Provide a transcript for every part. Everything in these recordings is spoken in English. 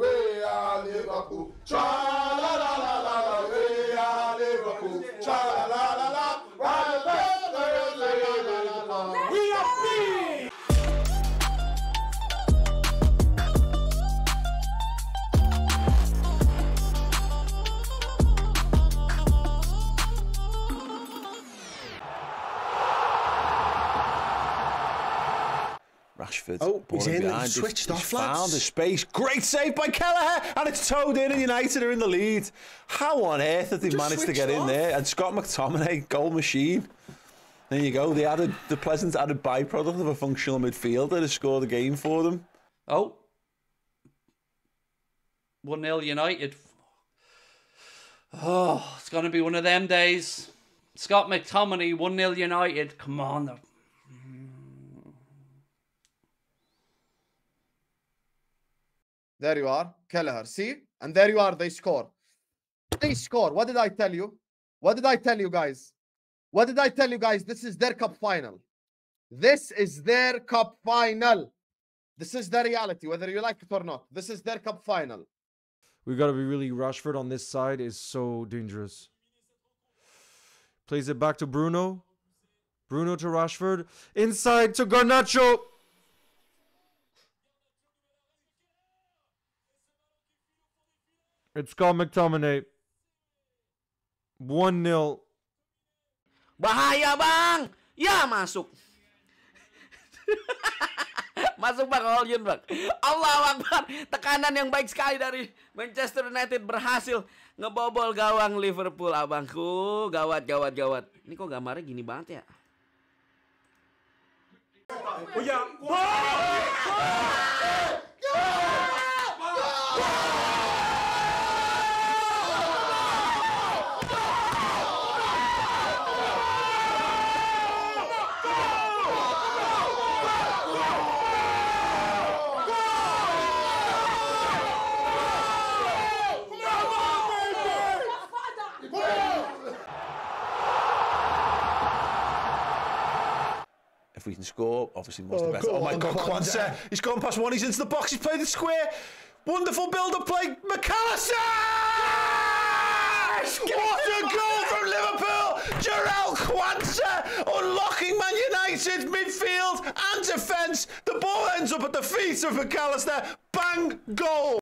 We are Liverpool. Tra la la Rashford. Oh, he's ball in, he's switched off, Found lads. the space. Great save by Kelleher, and it's towed in, and United are in the lead. How on earth have they Just managed to switched get in there? And Scott McTominay, goal machine. There you go. They added, the pleasant added byproduct of a functional midfielder to score the game for them. Oh. 1 0 United. Oh, it's going to be one of them days. Scott McTominay, 1 0 United. Come on. There you are, Kelleher. See? And there you are, they score. They score. What did I tell you? What did I tell you guys? What did I tell you guys? This is their cup final. This is their cup final. This is the reality, whether you like it or not. This is their cup final. We got to be really Rashford on this side is so dangerous. Plays it back to Bruno. Bruno to Rashford. Inside to Garnacho. It's Scott McTominay. 1 0. Bahaya bang! Ya masuk. masuk bang, all yun bang. Allah Akbar. Tekanan yang baik sekali dari Manchester United berhasil ngebobol gawang Liverpool abangku. Gawat, gawat, gawat. Ini kok gambarnya gini banget ya? Oh yeah. If we can score, obviously most the Oh, better. go Oh my God, Quansah. Quansah. He's gone past one. He's into the box. He's played the square. Wonderful build-up play. McAllister! What a goal from Liverpool! Jarell Quansah unlocking Man United's midfield and defence. The ball ends up at the feet of McAllister. Bang! Goal!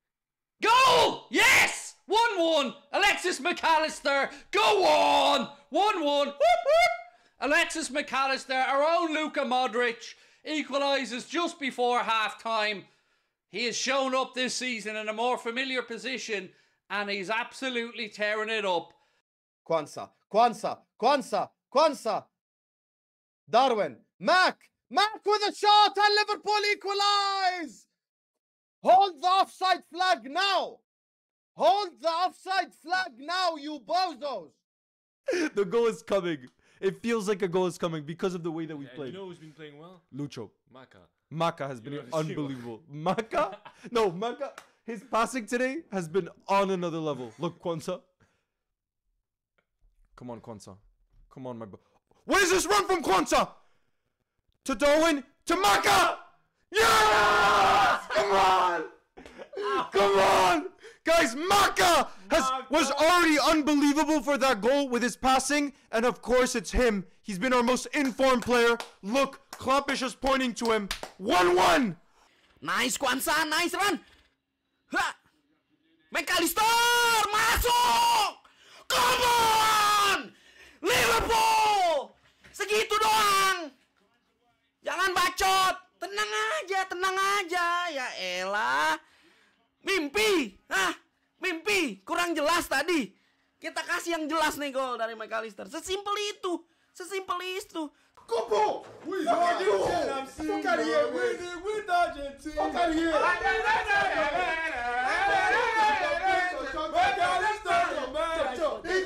Goal! Yes! 1 1. Alexis McAllister. Go on! 1 1. Whoop whoop! Alexis McAllister, our own Luka Modric, equalises just before half time. He has shown up this season in a more familiar position and he's absolutely tearing it up. Quansah, Quansah, Quansah, Quansah. Darwin, Mac, Mac with a shot and Liverpool equalize. Hold the offside flag now. Hold the offside flag now, you bozos. The goal is coming. It feels like a goal is coming because of the way that we And played. you know who's been playing well? Lucho. Maka. Maka has been You what- unbelievable. Maka? No, Maka. His passing today has been on another level. Look, Quansah. Come on, Quansah. Come on, my bro. What is this run from Quansah? To Darwin? To Maka! Yes! Come on! Ah. Come on! Guys, Maka has was already unbelievable for that goal with his passing, and of course it's him. He's been our most informed player. Look, Klopp is just pointing to him. 1-1! Nice Quansah, nice run. Ha! McAllister masuk. Come on! Liverpool! Segitu doang. Jangan bacot. Tenang aja, tenang aja. Ya elah. Mimpi. Hah? Mimpi. Kurang jelas tadi. Kita kasih yang jelas nih gol dari McAllister. Sesimpel itu. Sesimpel itu. Couple! We are you! Fuck out of here, with Argentina. Fuck out of here!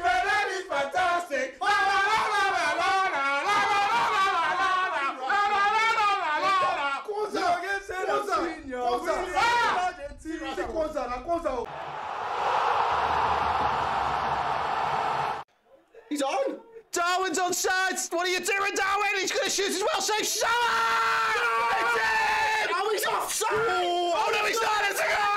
Ready, anaconda. He's on. Darwin's on side. What are you doing, Darwin? He's going to shoot as well. Save Salah! No! Oh, he's offside! Oh, oh no, he's not! It's a goal!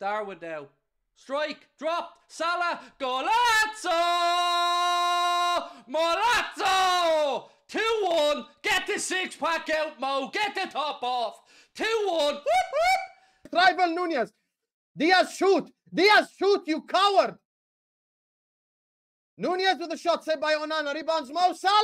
Darwin now. Strike, drop, Salah, Golazzo! Morat! 2 1. Get the six pack out, Mo. Get the top off. 2 1. Whoop, whoop. Tribal Nunez. Diaz, shoot. Diaz, shoot, you coward. Nunez with a shot saved by Onana. Rebounds Mo Salah.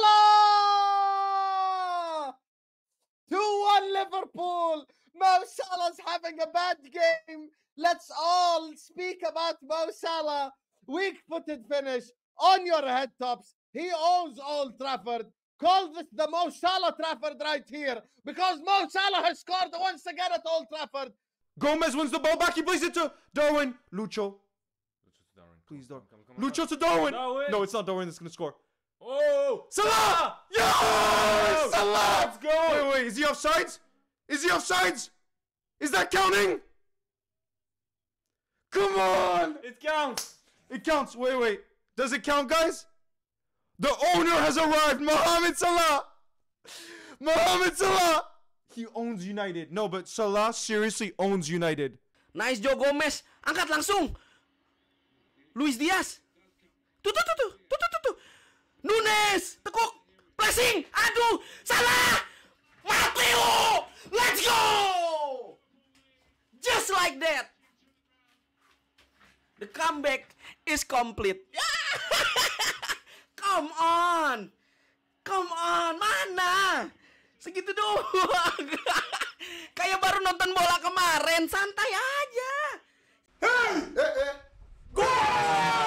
2 1 Liverpool. Mo Salah's having a bad game. Let's all speak about Mo Salah. Weak footed finish on your head tops. He owns Old Trafford. Call this the Mo Salah Trafford right here because Mo Salah has scored once again at Old Trafford. Gomez wins the ball back. He plays it to Darwin. Lucho. Please, Darwin. Lucho to Darwin. Darwin. No, it's not Darwin that's going to score. Oh! Salah! Yes! Salah! Let's go! Wait, wait, is he offsides? Is he offsides? Is that counting? Come on! It counts! It counts. Wait, wait. Does it count, guys? The owner has arrived. Mohamed Salah. Mohamed Salah. He owns United. No, but Salah seriously owns United. Nice Joe Gomez. Angkat langsung. Luis Diaz. Tuh, tuh, tuh, tuh. Tuh, tuh, tuh, tuh. Nunez. Tekuk. Pressing. Aduh. Salah. Mateo. Let's go. Just like that. The comeback is complete. Come on. Come on. Mana? Segitu doang. Kayak baru nonton bola kemarin. Santai aja. Hey! Hey! Hey! Goal!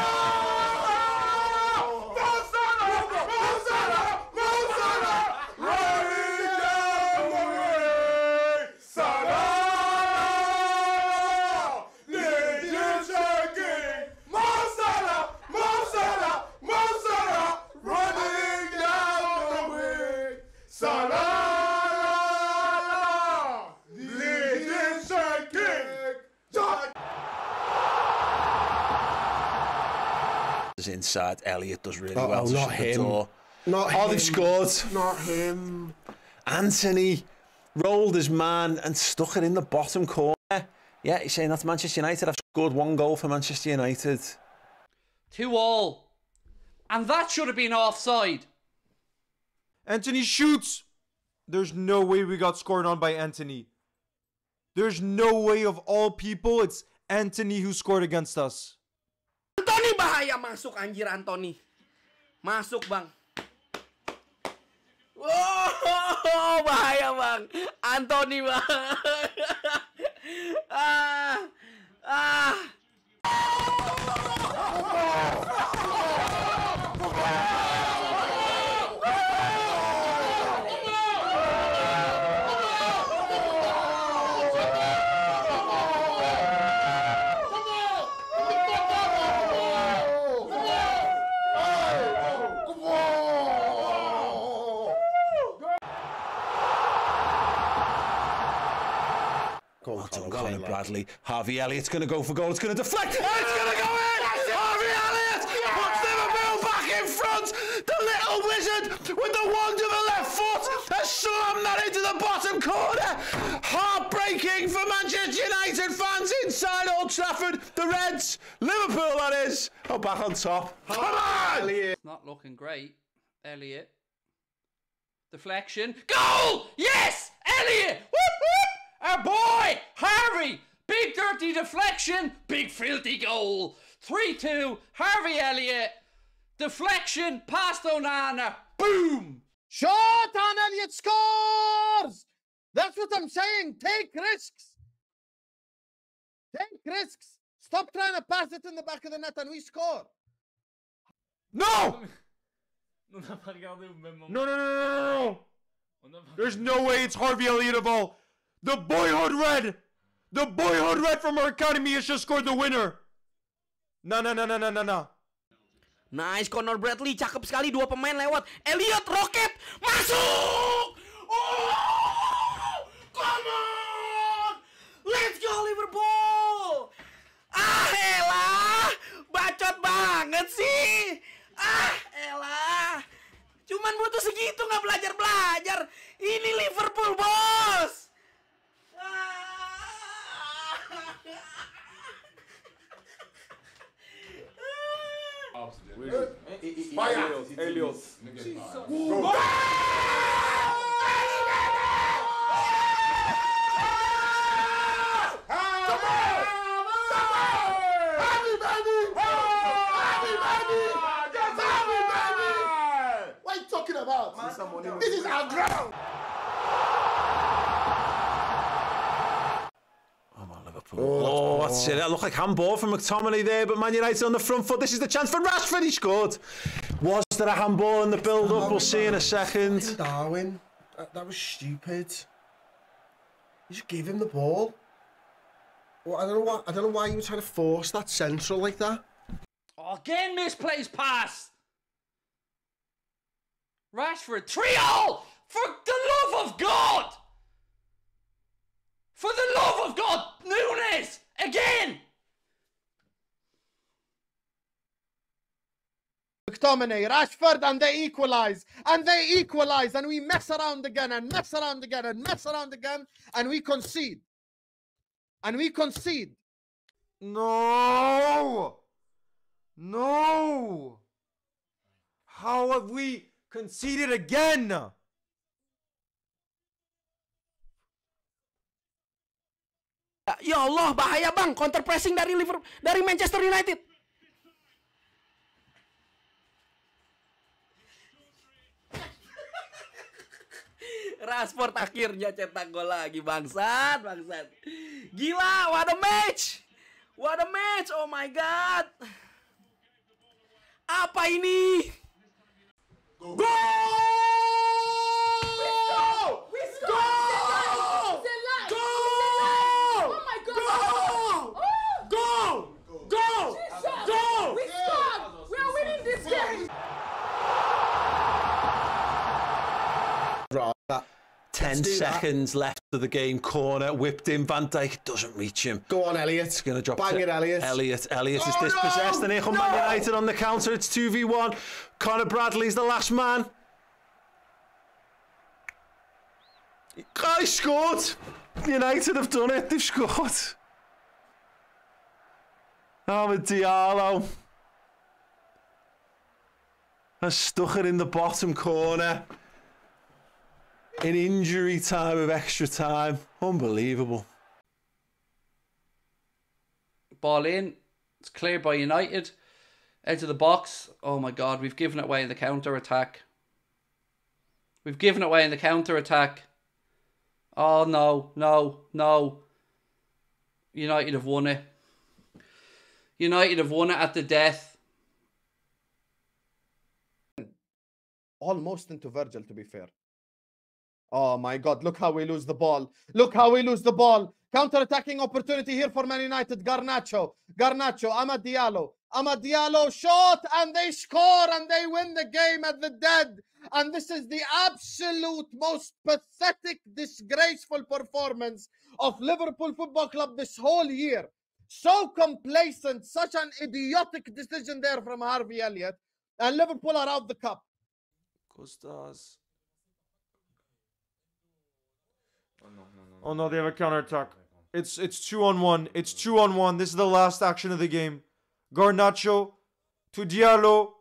Is inside. Elliott does really Uh-oh, well to not shut the him. door. Not Oh, him. they've scored. Not him. Antony rolled his man and stuck it in the bottom corner. Yeah, he's saying that's Manchester United. I've scored one goal for Manchester United. 2 all. And that should have been offside. Antony shoots. There's no way we got scored on by Antony. There's no way of all people it's Antony who scored against us. Bahaya masuk anjir Anthony. Masuk bang. Wow, bahaya bang. Anthony bang. Well done, Conor Bradley. Harvey Elliott's going to go for goal. It's going to deflect. And it's going to go in. Harvey Elliott puts Liverpool back in front. The little wizard with the wand of a left foot has slammed that into the bottom corner. Heartbreaking for Manchester United fans inside Old Trafford. The Reds, Liverpool that is, are back on top. Come on! Not looking great. Elliott. Deflection. Goal! Yes! Elliott! Whoop whoop! Our boy! Harvey! Big dirty deflection. Big filthy goal. 3 2. Harvey Elliott. Deflection past Onana. Boom! Shot on Elliott scores. That's what I'm saying. Take risks. Take risks. Stop trying to pass it in the back of the net and we score. No! Non ha pas regardé au même moment. No, no, no, no, no, no. On a pas- There's no way it's Harvey Elliott of all. The boyhood red. The boyhood red from our academy has just scored the winner. No, no, no, no, no, no, no. Nice Conor Bradley, cakep sekali dua pemain lewat. Elliot Rocket masuk. Oh, come on, let's go Liverpool. Ah elah, bacot banget sih. Ah elah, cuman butuh segitu nggak belajar belajar. Ini Liverpool bos. Fire. Helios. you Talking about this is our ground. Oh, oh, that's it. That looked like handball from McTominay there, but Man United on the front foot. This is the chance for Rashford. He scored. Was there a handball in the build-up? We'll see in a second. Darwin, that, that was stupid. You just gave him the ball. Well, I don't know why. I don't know why you were trying to force that central like that. Oh, again misplaced pass. Rashford, 3 all! For the love of God! For the love of God! Nunez! Again! McTominay, Rashford, and they equalize, and they equalize, and we mess around again, and mess around again, and mess around again, and we concede. And we concede. No! No! How have we conceded again? Ya Allah, bahaya bang. Counter pressing dari Liverpool, dari Manchester United. Rashford akhirnya cetak gol lagi bangsat, bangsat. Gila, what a match. What a match. Oh my god. Apa ini? 10 seconds that. left of the game. Corner whipped in. Van Dijk doesn't reach him. Go on, Elliott. He's going to drop Bang it. Elliott. Elliott. Elliott oh, is dispossessed. No! And here come no! United on the counter. It's 2v1. Conor Bradley's the last man. Oh, scored. United have done it. They've scored. Amad Diallo has stuck it in the bottom corner. In injury time of extra time. Unbelievable. Ball in. It's cleared by United. Edge of the box. Oh my god, we've given it away in the counter attack. We've given it away in the counter attack. Oh no, no, no. United have won it. United have won it at the death. Almost into Virgil, to be fair. Oh my God, look how we lose the ball. Look how we lose the ball. Counter-attacking opportunity here for Man United. Garnacho, Garnacho, Amad Diallo. Amad Diallo shot and they score and they win the game at the dead. And this is the absolute most pathetic, disgraceful performance of Liverpool Football Club this whole year. So complacent, such an idiotic decision there from Harvey Elliott. And Liverpool are out of the cup. Costas. Oh no, they have a counter attack. It's it's two on one. It's two on one. This is the last action of the game. Garnacho to Diallo.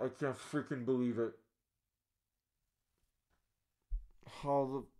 I can't freaking believe it. How the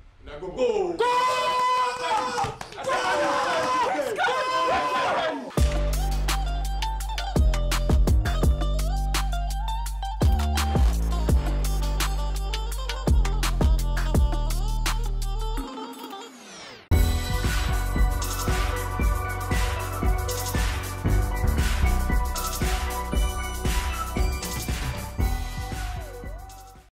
Now go. Go! Go!